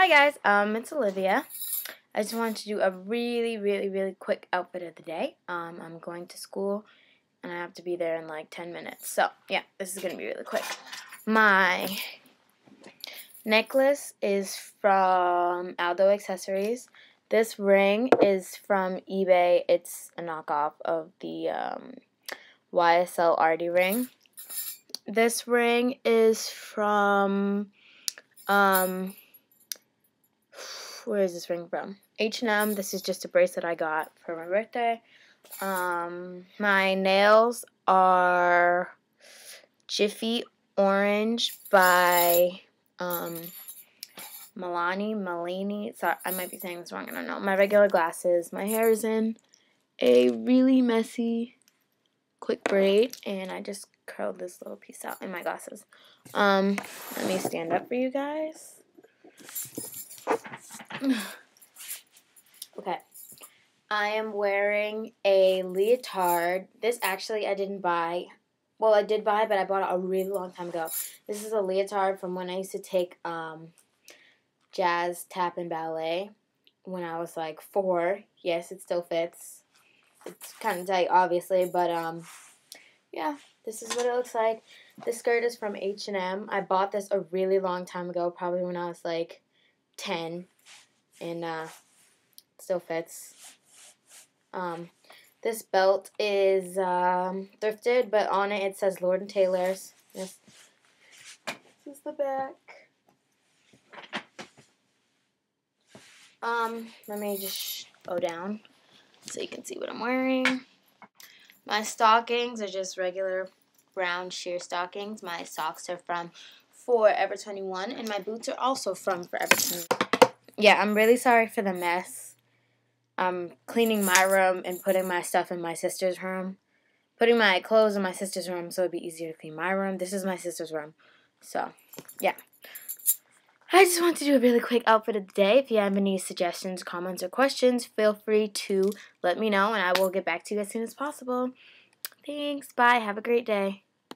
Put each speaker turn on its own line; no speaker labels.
Hi guys, um, it's Olivia. I just wanted to do a really, really, really quick outfit of the day. Um, I'm going to school and I have to be there in like 10 minutes. So, yeah, this is going to be really quick. My necklace is from Aldo Accessories. This ring is from eBay. It's a knockoff of the um, YSL Arty ring. This ring is from um, where is this ring from? H&M. This is just a bracelet I got for my birthday. Um, my nails are Jiffy Orange by um, Milani, Malini. Sorry, I might be saying this wrong. I don't know. My regular glasses. My hair is in a really messy, quick braid, and I just curled this little piece out in my glasses. Um, let me stand up for you guys. okay. I am wearing a leotard. This actually I didn't buy. Well, I did buy, but I bought it a really long time ago. This is a leotard from when I used to take um, jazz, tap, and ballet when I was like four. Yes, it still fits. It's kind of tight, obviously, but um, yeah, this is what it looks like. This skirt is from H&M. I bought this a really long time ago, probably when I was like 10 and uh, still fits. Um, this belt is um, thrifted, but on it it says Lord and Taylor's. This, this is the back. Um, let me just go down so you can see what I'm wearing. My stockings are just regular brown sheer stockings. My socks are from Forever 21, and my boots are also from Forever 21 yeah, I'm really sorry for the mess. I'm cleaning my room and putting my stuff in my sister's room. Putting my clothes in my sister's room so it'd be easier to clean my room. This is my sister's room. So, yeah. I just want to do a really quick outfit of the day. If you have any suggestions, comments, or questions, feel free to let me know and I will get back to you as soon as possible. Thanks. Bye. Have a great day.